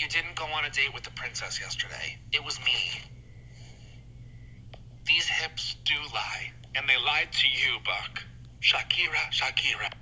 You didn't go on a date with the princess yesterday. It was me. These hips do lie, and they lied to you, Buck. Shakira, Shakira.